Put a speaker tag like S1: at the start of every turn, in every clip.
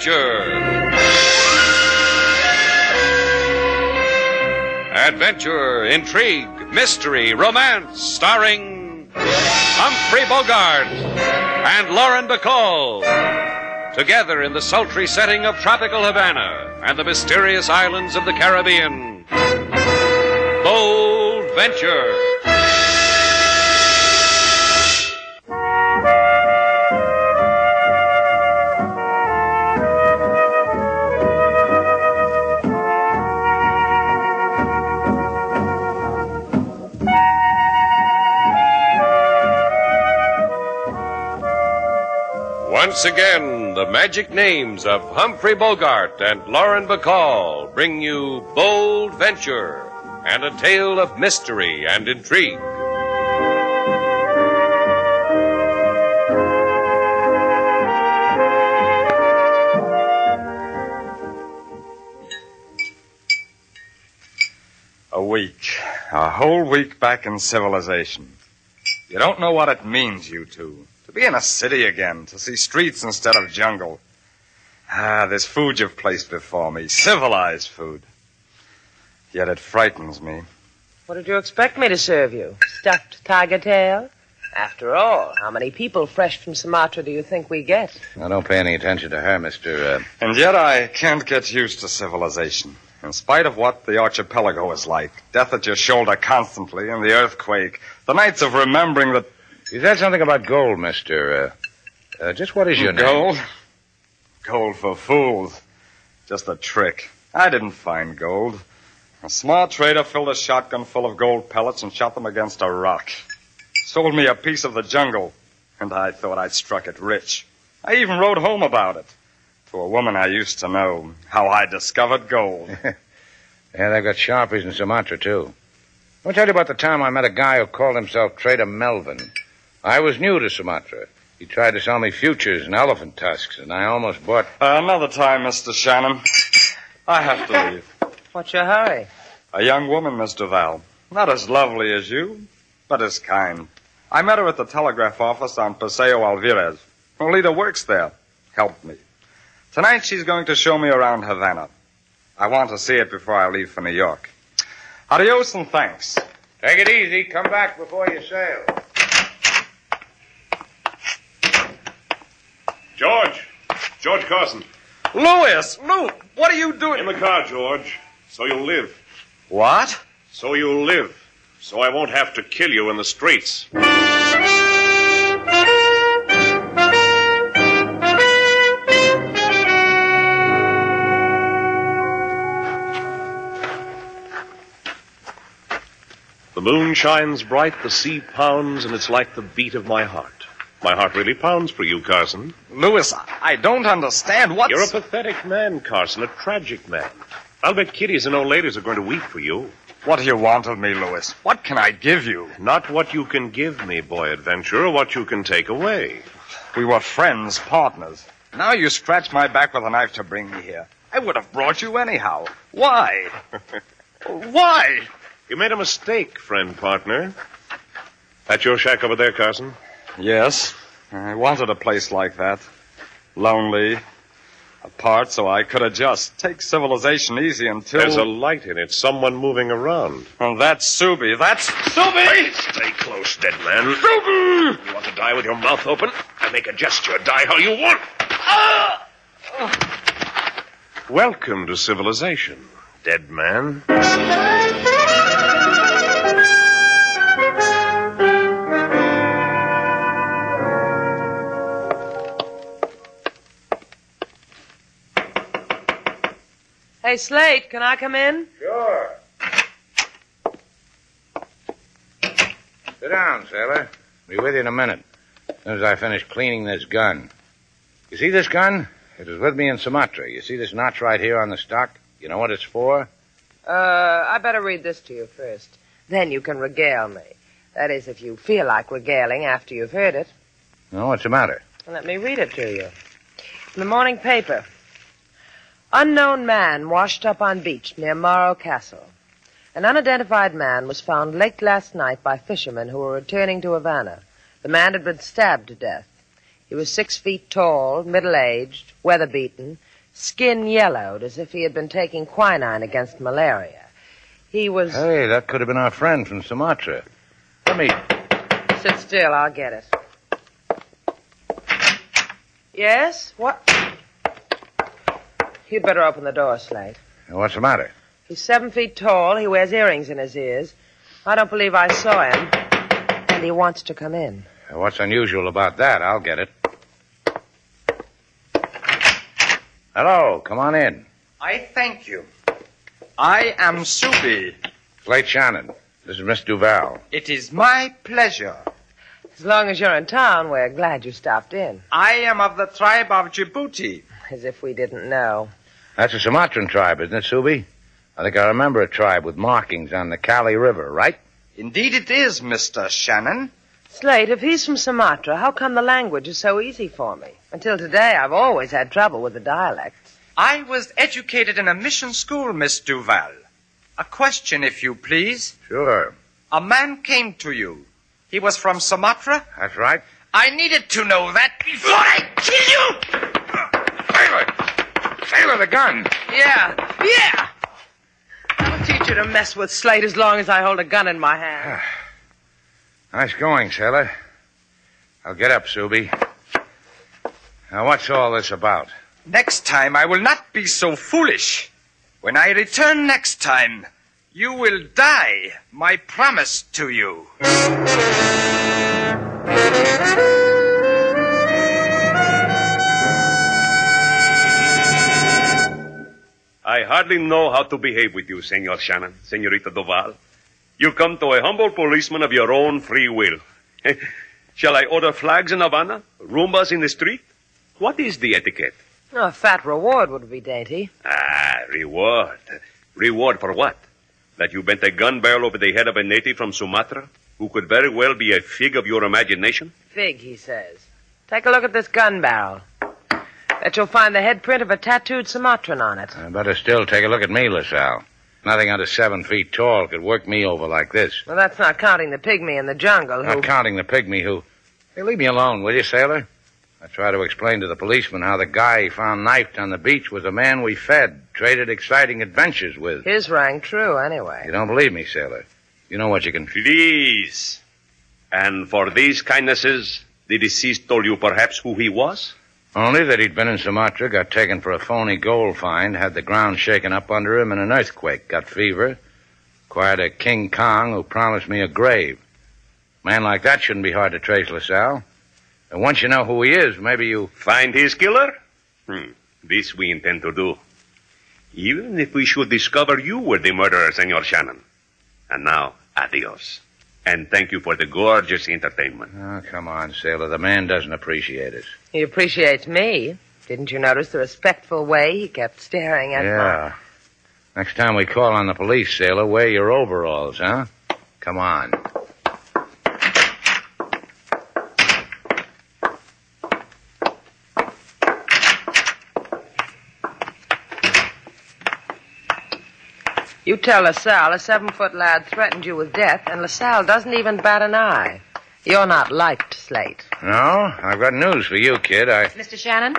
S1: Adventure. Adventure, intrigue, mystery, romance, starring Humphrey Bogart and Lauren Bacall. Together in the sultry setting of tropical Havana and the mysterious islands of the Caribbean. Bold Venture. Once again, the magic names of Humphrey Bogart and Lauren Bacall bring you Bold Venture and a tale of mystery and intrigue.
S2: A week. A whole week back in civilization. You don't know what it means, you two. To be in a city again, to see streets instead of jungle. Ah, this food you've placed before me, civilized food. Yet it frightens me.
S3: What did you expect me to serve you? Stuffed tiger tail? After all, how many people fresh from Sumatra do you think we get?
S4: Now, don't pay any attention to her, Mr. Uh...
S2: And yet I can't get used to civilization. In spite of what the archipelago is like, death at your shoulder constantly, and the earthquake, the nights of remembering that.
S4: You said something about gold, Mr. Uh, uh, just what is your
S2: gold?
S4: name?
S2: Gold for fools. Just a trick. I didn't find gold. A smart trader filled a shotgun full of gold pellets and shot them against a rock. Sold me a piece of the jungle, and I thought I'd struck it rich. I even wrote home about it to a woman I used to know, how I discovered gold.
S4: yeah, they've got sharpies in Sumatra, too. I'll tell you about the time I met a guy who called himself Trader Melvin. I was new to Sumatra. He tried to sell me futures and elephant tusks, and I almost bought.
S2: Uh, another time, Mr. Shannon. I have to leave.
S3: What's your hurry?
S2: A young woman, Mr. Val. Not as lovely as you, but as kind. I met her at the telegraph office on Paseo Alvarez. Lolita works there. Helped me. Tonight she's going to show me around Havana. I want to see it before I leave for New York. Adios and thanks.
S4: Take it easy. Come back before you sail.
S5: George! George Carson.
S2: Louis! Lou! What are you doing?
S5: In the car, George. So you'll live.
S2: What?
S5: So you'll live. So I won't have to kill you in the streets. The moon shines bright, the sea pounds, and it's like the beat of my heart. My heart really pounds for you, Carson.
S2: Louis, I don't understand what.
S5: You're a pathetic man, Carson, a tragic man. I'll bet kiddies and old ladies are going to weep for you.
S2: What do you want of me, Louis? What can I give you?
S5: Not what you can give me, boy adventurer, what you can take away.
S2: We were friends, partners. Now you scratch my back with a knife to bring me here. I would have brought you anyhow. Why? Why?
S5: You made a mistake, friend partner. That your shack over there, Carson?
S2: Yes. I wanted a place like that. Lonely, apart, so I could adjust. Take civilization easy until.
S5: There's a light in it, someone moving around.
S2: Well, that's Subi. That's Subi!
S5: Stay close, dead man.
S2: Subi!
S5: You want to die with your mouth open? I make a gesture. Die how you want.
S2: Ah!
S5: Welcome to civilization, dead man.
S3: Hey, Slate, can I come in?
S4: Sure. Sit down, sailor. Be with you in a minute. As soon as I finish cleaning this gun. You see this gun? It was with me in Sumatra. You see this notch right here on the stock? You know what it's for?
S3: Uh, I better read this to you first. Then you can regale me. That is, if you feel like regaling after you've heard it.
S4: No, what's the matter?
S3: Let me read it to you. In the morning paper. Unknown man washed up on beach near Morro Castle. An unidentified man was found late last night by fishermen who were returning to Havana. The man had been stabbed to death. He was six feet tall, middle-aged, weather-beaten, skin yellowed as if he had been taking quinine against malaria. He was.
S4: Hey, that could have been our friend from Sumatra. Let me.
S3: Sit still, I'll get it. Yes? What? You'd better open the door, Slate.
S4: What's the matter?
S3: He's seven feet tall. He wears earrings in his ears. I don't believe I saw him. And he wants to come in.
S4: What's unusual about that? I'll get it. Hello, come on in.
S2: I thank you. I am Subi.
S4: Slate Shannon. This is Miss Duval.
S2: It is my pleasure.
S3: As long as you're in town, we're glad you stopped in.
S2: I am of the tribe of Djibouti.
S3: As if we didn't know.
S4: That's a Sumatran tribe, isn't it, Subi? I think I remember a tribe with markings on the Kali River, right?
S2: Indeed it is, Mr. Shannon.
S3: Slate, if he's from Sumatra, how come the language is so easy for me? Until today, I've always had trouble with the dialect.
S2: I was educated in a mission school, Miss Duval. A question, if you please.
S4: Sure.
S2: A man came to you. He was from Sumatra?
S4: That's right.
S2: I needed to know that before I kill you!
S4: Sailor! Sailor, the gun!
S3: Yeah, yeah! I'll teach you to mess with Slate as long as I hold a gun in my hand. Ah.
S4: Nice going, sailor. I'll get up, Subi. Now, what's all this about?
S2: Next time I will not be so foolish. When I return next time, you will die, my promise to you.
S6: I hardly know how to behave with you, Senor Shannon, Senorita Duval. You come to a humble policeman of your own free will. Shall I order flags in Havana? Rumbas in the street? What is the etiquette?
S3: Oh, a fat reward would be dainty.
S6: Ah, reward. Reward for what? That you bent a gun barrel over the head of a native from Sumatra who could very well be a fig of your imagination?
S3: Fig, he says. Take a look at this gun barrel. Bet you'll find the head print of a tattooed Sumatran on it.
S4: I better still take a look at me, LaSalle. Nothing under seven feet tall could work me over like this.
S3: Well, that's not counting the pygmy in the jungle who...
S4: Not counting the pygmy who. Hey, leave me alone, will you, sailor? I try to explain to the policeman how the guy he found knifed on the beach was a man we fed, traded exciting adventures with.
S3: His rang true, anyway.
S4: You don't believe me, sailor? You know what you can.
S6: Please. And for these kindnesses, the deceased told you perhaps who he was?
S4: Only that he'd been in Sumatra, got taken for a phony gold find, had the ground shaken up under him in an earthquake, got fever, acquired a King Kong who promised me a grave. A Man like that shouldn't be hard to trace, LaSalle. And once you know who he is, maybe you.
S6: Find his killer? Hmm. This we intend to do. Even if we should discover you were the murderer, Senor Shannon. And now, adios. And thank you for the gorgeous entertainment.
S4: Oh, come on, sailor. The man doesn't appreciate us.
S3: He appreciates me. Didn't you notice the respectful way he kept staring at me?
S4: yeah. Next time we call on the police, sailor, wear your overalls, huh? Come on.
S3: Tell LaSalle a seven-foot lad threatened you with death, and LaSalle doesn't even bat an eye. You're not liked, Slate.
S4: No, I've got news for you, kid. I.
S7: Mr. Shannon?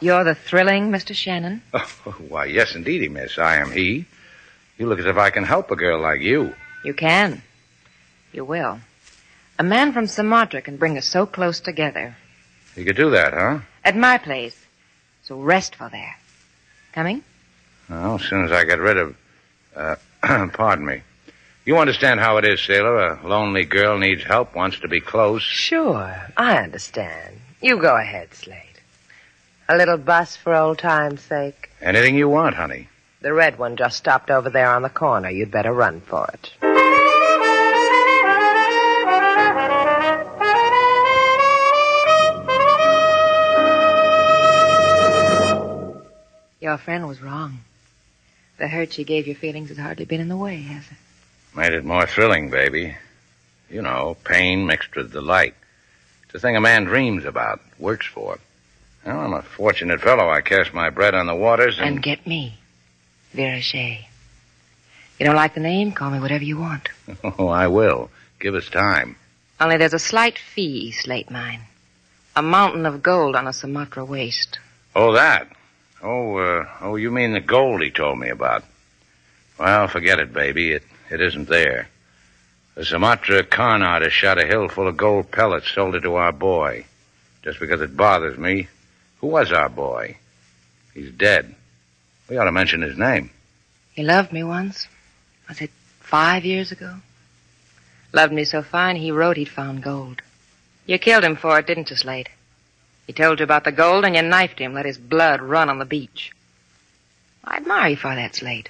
S7: You're the thrilling Mr. Shannon?
S4: Oh, why, yes, indeedy, miss. I am he. You look as if I can help a girl like you.
S7: You can. You will. A man from Sumatra can bring us so close together.
S4: You could do that, huh?
S7: At my place. So restful there. Coming?
S4: Well, as soon as I get rid of. Uh, pardon me. You understand how it is, sailor. A lonely girl needs help, wants to be close.
S3: Sure, I understand. You go ahead, Slate. A little bus for old time's sake.
S4: Anything you want, honey.
S3: The red one just stopped over there on the corner. You'd better run for it.
S7: Your friend was wrong. The hurt she gave your feelings has hardly been in the way, has it?
S4: Made it more thrilling, baby. You know, pain mixed with delight. It's a thing a man dreams about, works for. Well, I'm a fortunate fellow. I cast my bread on the waters and...
S7: And get me. Vera Shea. You don't like the name? Call me whatever you want.
S4: Oh, I will. Give us time.
S7: Only there's a slight fee, Slate Mine. A mountain of gold on a Sumatra waste.
S4: Oh, that. Oh, uh, oh, you mean the gold he told me about? Well, forget it, baby. It, it isn't there. The Sumatra con artist shot a hill full of gold pellets, sold it to our boy. Just because it bothers me. Who was our boy? He's dead. We ought to mention his name.
S7: He loved me once. Was it five years ago? Loved me so fine he wrote he'd found gold. You killed him for it, didn't you, Slate? He told you about the gold and you knifed him, let his blood run on the beach. I admire you for that, Slate.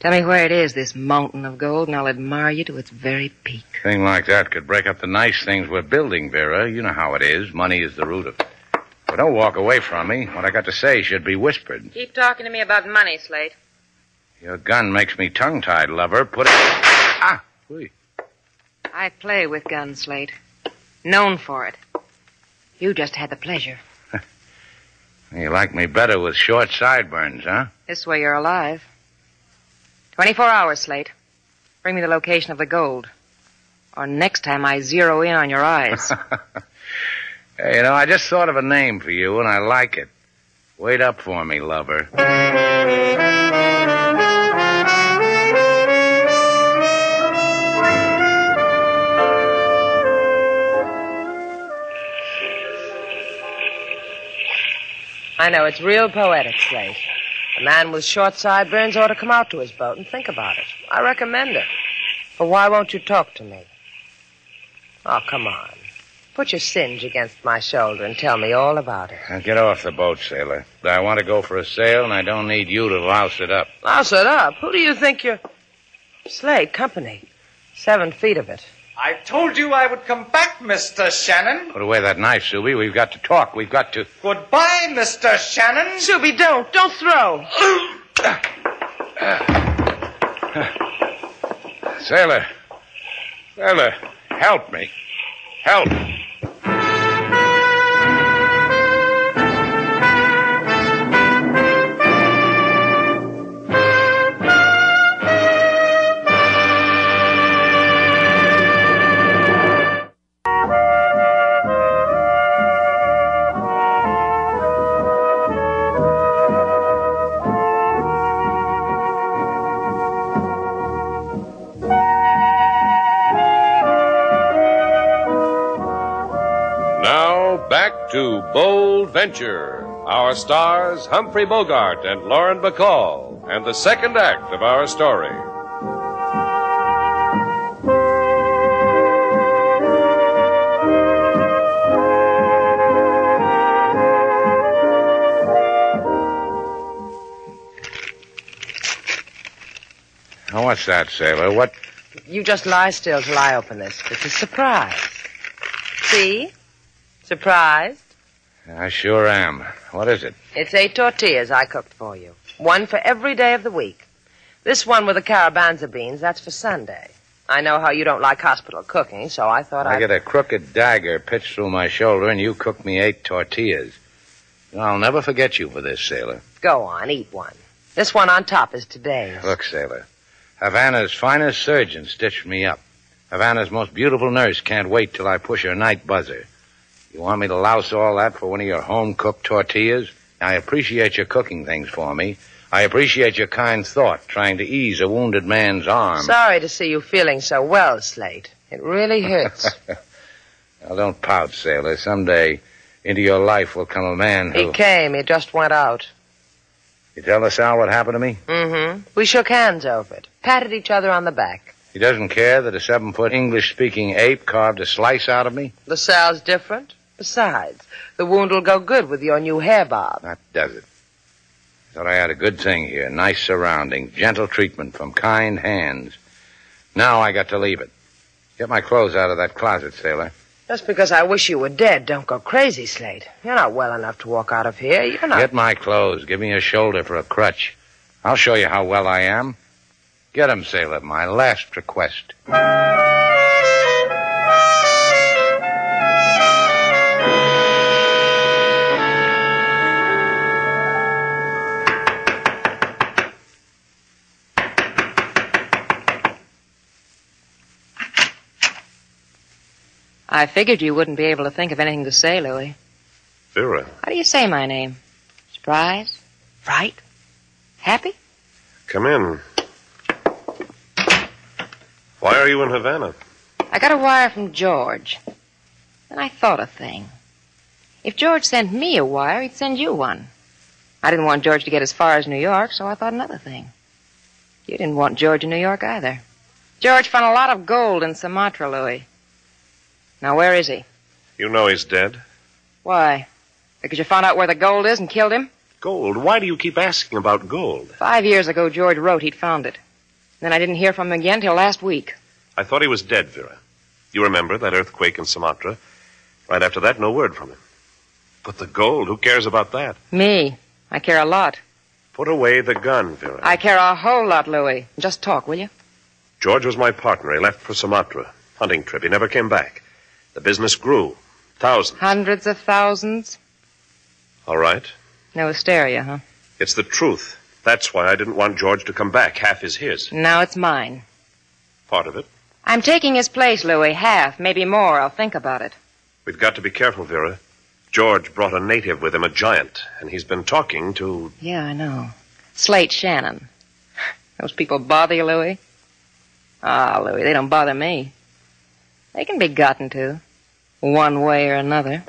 S7: Tell me where it is, this mountain of gold, and I'll admire you to its very peak.
S4: Thing like that could break up the nice things we're building, Vera. You know how it is. Money is the root of. it. But don't walk away from me. What I got to say should be whispered.
S7: Keep talking to me about money, Slate.
S4: Your gun makes me tongue-tied, lover. Put it. Ah, wait.
S7: I play with guns, Slate. Known for it. You just had the pleasure.
S4: You like me better with short sideburns, huh?
S7: This way you're alive. 24 hours, Slate. Bring me the location of the gold. Or next time I zero in on your eyes.
S4: Hey, you know, I just thought of a name for you, and I like it. Wait up for me, lover.
S3: I know, it's real poetic, Slate. A man with short sideburns ought to come out to his boat and think about it. I recommend it. But why won't you talk to me? Oh, come on. Put your singe against my shoulder and tell me all about it.
S4: Now get off the boat, sailor. I want to go for a sail, and I don't need you to louse it up.
S3: Louse it up. Who do you think you're... Slate, company. Seven feet of it.
S2: I told you I would come back, Mr. Shannon.
S4: Put away that knife, Subi. We've got to talk. We've got to.
S2: Goodbye, Mr. Shannon.
S3: Subi, don't. Don't throw.
S4: Sailor. Sailor, help me. Help.
S1: Bold Venture. Our stars, Humphrey Bogart and Lauren Bacall, and the second act of our story.
S4: Now, what's that, sailor? What?
S3: You just lie still till I open this. It's a surprise. See? Surprised?
S4: I sure am. What is it?
S3: It's eight tortillas I cooked for you. One for every day of the week. This one with the carabanza beans, that's for Sunday. I know how you don't like hospital cooking, so I thought
S4: I
S3: I'd...
S4: get a crooked dagger pitched through my shoulder, and you cook me eight tortillas. I'll never forget you for this, sailor.
S3: Go on, eat one. This one on top is today's.
S4: Look, sailor. Havana's finest surgeon stitched me up. Havana's most beautiful nurse can't wait till I push her night buzzer. You want me to louse all that for one of your home-cooked tortillas? I appreciate your cooking things for me. I appreciate your kind thought, trying to ease a wounded man's arm.
S3: Sorry to see you feeling so well, Slate. It really hurts.
S4: Now, don't pout, sailor. Someday into your life will come a man who...
S3: he came, he just went out.
S4: You tell us, Al, what happened to me?
S3: Mm-hmm. We shook hands over it, patted each other on the back.
S4: He doesn't care that a seven-foot English-speaking ape carved a slice out of me?
S3: The sal's different. Besides, the wound will go good with your new hair bob.
S4: That does it. Thought I had a good thing here. Nice surroundings, gentle treatment from kind hands. Now I got to leave it. Get my clothes out of that closet, sailor.
S3: Just because I wish you were dead, don't go crazy, Slate. You're not well enough to walk out of here. You're not.
S4: Get my clothes. Give me a shoulder for a crutch. I'll show you how well I am. Get 'em, sailor. My last request.
S7: I figured you wouldn't be able to think of anything to say, Louis.
S6: Vera,
S7: How do you say my name? Surprise? Right? Happy?
S5: Come in. Why are you in Havana?
S7: I got a wire from George. And I thought a thing. If George sent me a wire, he'd send you one. I didn't want George to get as far as New York, so I thought another thing. You didn't want George in New York either. George found a lot of gold in Sumatra, Louis. Now, where is he?
S5: You know he's dead.
S7: Why? Because you found out where the gold is and killed him?
S5: Gold? Why do you keep asking about gold?
S7: Five years ago, George wrote he'd found it. Then I didn't hear from him again till last week.
S5: I thought he was dead, Vera. You remember that earthquake in Sumatra? Right after that, no word from him. But the gold, who cares about that?
S7: Me. I care a lot.
S5: Put away the gun, Vera.
S7: I care a whole lot, Louis. Just talk, will you?
S5: George was my partner. He left for Sumatra. Hunting trip. He never came back. The business grew. Thousands.
S7: Hundreds of thousands.
S5: All right.
S7: No hysteria, huh?
S5: It's the truth. That's why I didn't want George to come back. Half is his.
S7: Now it's mine.
S5: Part of it.
S7: I'm taking his place, Louis. Half, maybe more. I'll think about it.
S5: We've got to be careful, Vera. George brought a native with him, a giant, and he's been talking to.
S7: Yeah, I know. Slate Shannon. Those people bother you, Louis? Ah, Louis, they don't bother me. They can be gotten to, one way or another.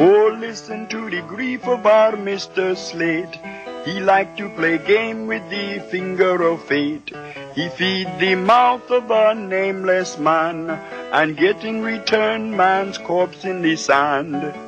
S8: Oh, listen to the grief of our Mr. Slate. He liked to play game with the finger of fate. He feed the mouth of a nameless man and get in return man's corpse in the sand.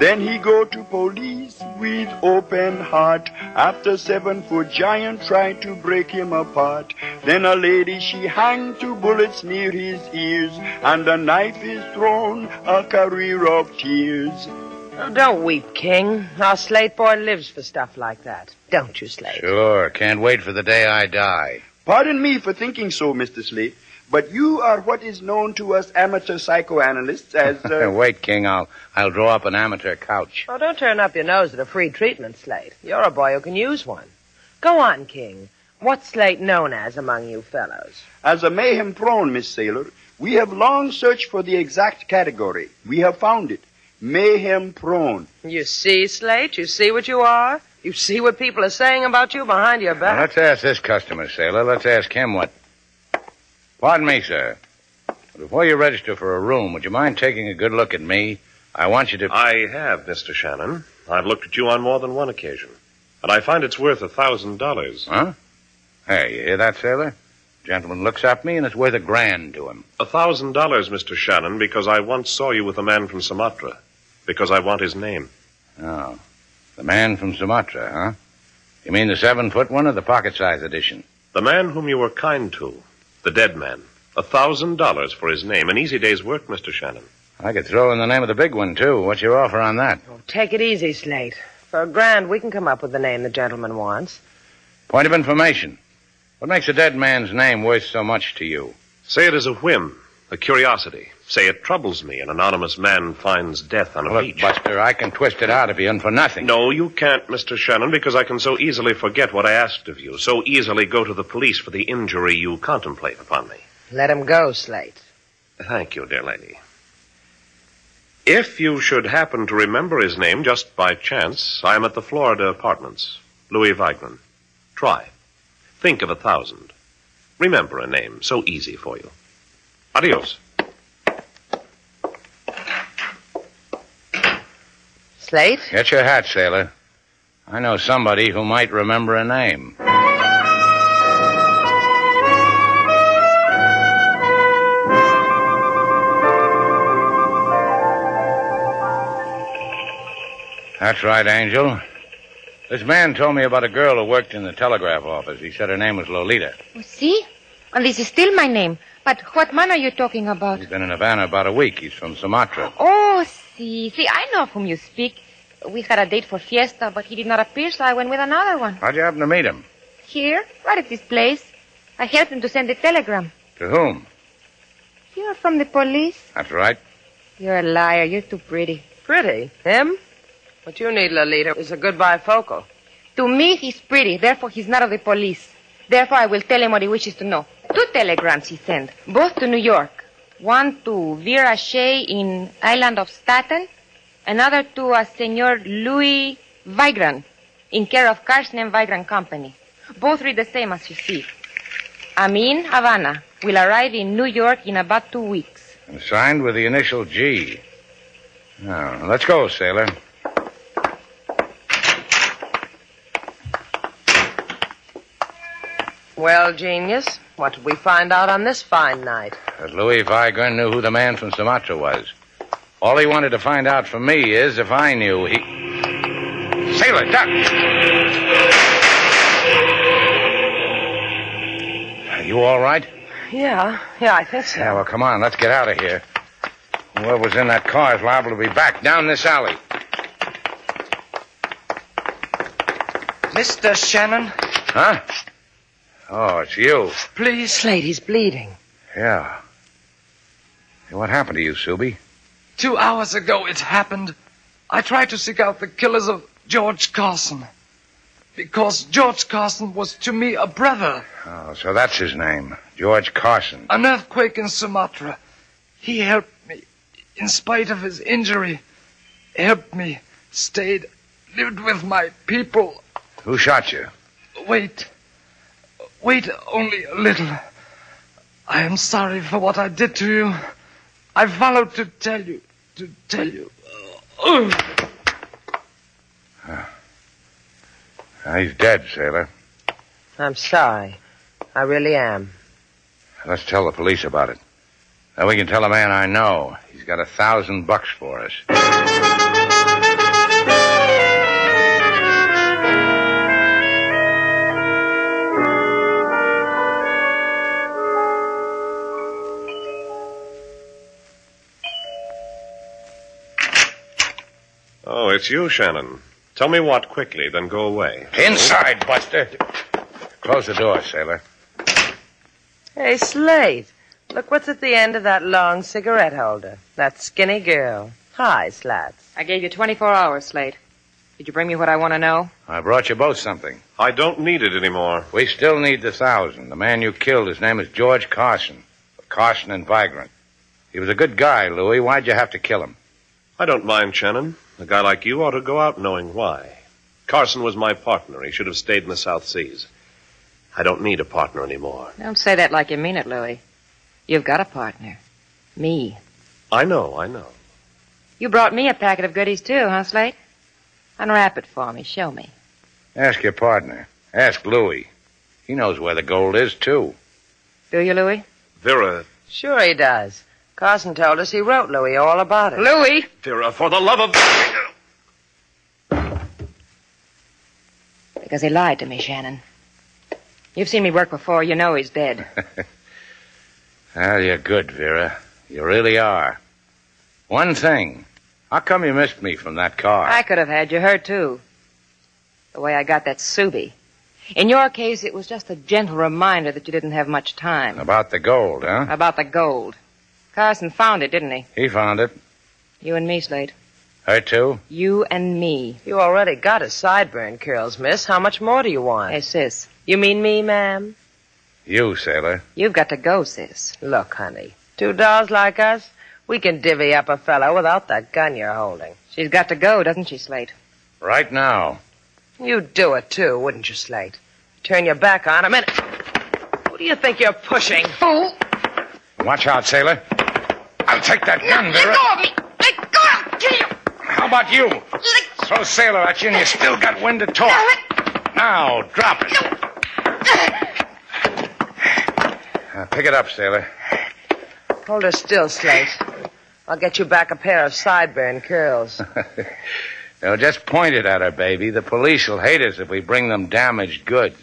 S8: Then he go to police with open heart after seven foot giant tried to break him apart. Then a lady she hang two bullets near his ears and a knife is thrown a career of tears.
S3: Oh, don't weep, King. Our Slate boy lives for stuff like that. Don't you, Slate?
S4: Sure. Can't wait for the day I die.
S8: Pardon me for thinking so, Mr. Slate, but you are what is known to us amateur psychoanalysts as. Uh...
S4: wait, King. I'll I'll draw up an amateur couch.
S3: Oh, don't turn up your nose at a free treatment, Slate. You're a boy who can use one. Go on, King. What's Slate known as among you fellows?
S8: As a mayhem prone, Miss Sailor, we have long searched for the exact category. We have found it. Mayhem prone.
S3: You see, Slate? You see what you are? You see what people are saying about you behind your
S4: Now,
S3: back?
S4: let's ask this customer, sailor. Let's ask him what. Pardon me, sir. Before you register for a room, would you mind taking a good look at me? I want you to.
S5: I have, Mr. Shannon. I've looked at you on more than one occasion. And I find it's worth a thousand dollars.
S4: Huh? Hey, you hear that, sailor? Gentleman looks at me and it's worth a grand to him.
S5: A thousand dollars, Mr. Shannon, because I once saw you with a man from Sumatra. Because I want his name.
S4: Oh. The man from Sumatra, huh? You mean the seven foot one or the pocket size edition?
S5: The man whom you were kind to. The dead man. A thousand dollars for his name. An easy day's work, Mr. Shannon.
S4: I could throw in the name of the big one, too. What's your offer on that?
S3: Oh, take it easy, Slate. For a grand, we can come up with the name the gentleman wants.
S4: Point of information. What makes a dead man's name worth so much to you?
S5: Say it is a whim, a curiosity. Say it troubles me. An anonymous man finds death on a
S4: Look,
S5: beach.
S4: Buster, I can twist it out of you and for nothing.
S5: No, you can't, Mr. Shannon, because I can so easily forget what I asked of you, so easily go to the police for the injury you contemplate upon me.
S3: Let him go, Slate.
S5: Thank you, dear lady. If you should happen to remember his name just by chance, I am at the Florida Apartments. Louis Weigman. Try. Think of a thousand. Remember a name so easy for you. Adios.
S3: Slate?
S4: Get your hat, sailor. I know somebody who might remember a name. That's right, Angel. This man told me about a girl who worked in the telegraph office. He said her name was Lolita.
S9: Oh, see? And this is still my name. But what man are you talking about?
S4: He's been in Havana about a week. He's from Sumatra.
S9: Oh, see. See, I know of whom you speak. We had a date for fiesta, but he did not appear, so I went with another one.
S4: How'd you happen to meet him?
S9: Here, right at this place. I helped him to send the telegram.
S4: To whom?
S9: You're from the police?
S4: That's right.
S9: You're a liar. You're too pretty.
S3: Pretty. Him? What you need, Lolita, is a good bifocal.
S9: To me, he's pretty. Therefore, he's not of the police. Therefore, I will tell him what he wishes to know. Two telegrams he sent, both to New York. One to Vera Shea in island of Staten, another to a Senor Louis Vigran in care of Carson and Vigran Company. Both read the same as you see. Amin Havana will arrive in New York in about two weeks.
S4: And signed with the initial G. Now, let's go, sailor.
S3: Well, genius, what did we find out on this fine night?
S4: That Louis Vigran knew who the man from Sumatra was. All he wanted to find out from me is if I knew he. Sailor, duck! Are you all right?
S3: Yeah, yeah, I think so.
S4: Yeah, well, come on. Let's get out of here. Whoever's in that car is liable to be back down this alley.
S10: Mr. Shannon,
S4: Huh? Oh, it's you.
S10: please.
S3: Slate, he's bleeding.
S4: Yeah. Hey, what happened to you, Subi?
S10: Two hours ago it happened. I tried to seek out the killers of George Carson. Because George Carson was to me a brother.
S4: Oh, so that's his name. George Carson.
S10: An earthquake in Sumatra. He helped me. In spite of his injury. Helped me. Stayed. Lived with my people.
S4: Who shot you?
S10: Wait. Wait only a little. I am sorry for what I did to you. I followed to tell you. To tell you. Oh.
S4: Ah, he's dead, sailor.
S3: I'm sorry. I really am.
S4: Let's tell the police about it. Then we can tell a man I know. He's got a thousand bucks for us.
S5: It's you, Shannon. Tell me what quickly, then go away.
S4: Inside, Buster. Close the door, sailor.
S3: Hey, Slate, look what's at the end of that long cigarette holder. That skinny girl. Hi, Slats.
S7: I gave you 24 hours, Slate. Did you bring me what I want to know?
S4: I brought you both something.
S5: I don't need it anymore.
S4: We still need the thousand. The man you killed, his name is George Carson. Carson and Vigrant. He was a good guy, Louis. Why'd you have to kill him?
S5: I don't mind, Shannon. A guy like you ought to go out knowing why. Carson was my partner. He should have stayed in the South Seas. I don't need a partner anymore.
S7: Don't say that like you mean it, Louis. You've got a partner. Me.
S5: I know, I know.
S7: You brought me a packet of goodies, too, huh, Slate? Unwrap it for me. Show me.
S4: Ask your partner. Ask Louis. He knows where the gold is, too.
S7: Do you, Louis?
S5: Vera,
S3: Sure he does. Carson told us he wrote Louis all about it.
S7: Louis!
S5: Vera, for the love of...
S7: Because he lied to me, Shannon. You've seen me work before. You know he's dead.
S4: Well, you're good, Vera. You really are. One thing. How come you missed me from that car?
S7: I could have had you hurt, too. The way I got that Subi. In your case, it was just a gentle reminder that you didn't have much time.
S4: About the gold, huh?
S7: About the gold. Carson found it, didn't he?
S4: He found it.
S7: You and me, Slate.
S4: Her, too?
S7: You and me.
S3: You already got his sideburn curls, miss. How much more do you want?
S7: Hey, sis.
S3: You mean me, ma'am?
S4: You, sailor.
S7: You've got to go, sis.
S3: Look, honey. Two dolls like us, we can divvy up a fellow without that gun you're holding.
S7: She's got to go, doesn't she, Slate?
S4: Right now.
S3: You'd do it, too, wouldn't you, Slate? Turn your back on him and... Who do you think you're pushing?
S7: Fool!
S4: Watch out, sailor. I'll take that gun, Vera.
S9: Let go of me! Let go! I'll kill you!
S4: How about you?
S9: Let
S4: Throw sailor at you and you still got wind to talk. Now, drop it. Uh, pick it up, sailor.
S3: Hold her still, Slate. I'll get you back a pair of sideburn curls.
S4: Now, just point it at her, baby. The police will hate us if we bring them damaged goods.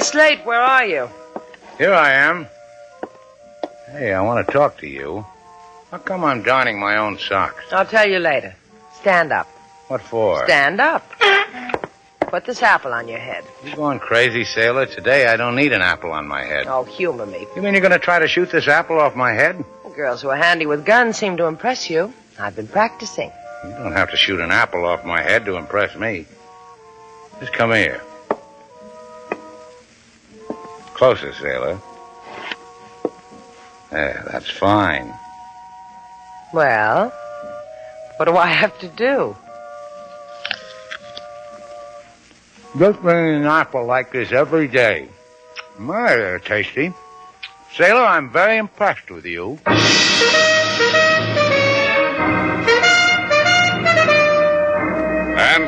S3: Hey, Slate, where are you?
S4: Here I am. Hey, I want to talk to you. How come I'm darning my own socks?
S3: I'll tell you later. Stand up.
S4: What for?
S3: Stand up. Put this apple on your head.
S4: You going crazy, sailor? Today I don't need an apple on my head.
S3: Oh, humor me.
S4: You mean you're going to try to shoot this apple off my head?
S3: Girls who are handy with guns seem to impress you. I've been practicing.
S4: You don't have to shoot an apple off my head to impress me. Just come here. Closer, sailor. There, that's fine.
S3: Well, what do I have to do?
S4: Just bring an apple like this every day. My, they're tasty. Sailor, I'm very impressed with you.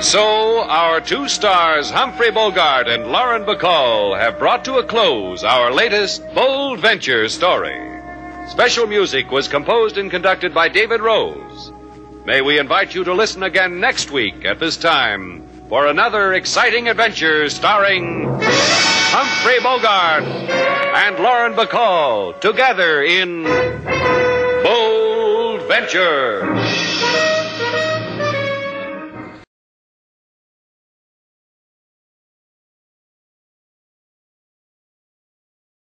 S1: So, our two stars, Humphrey Bogart and Lauren Bacall, have brought to a close our latest Bold Venture story. Special music was composed and conducted by David Rose. May we invite you to listen again next week at this time for another exciting adventure starring Humphrey Bogart and Lauren Bacall together in Bold Venture.